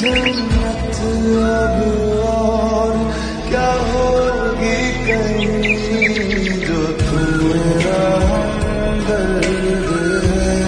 जन्नत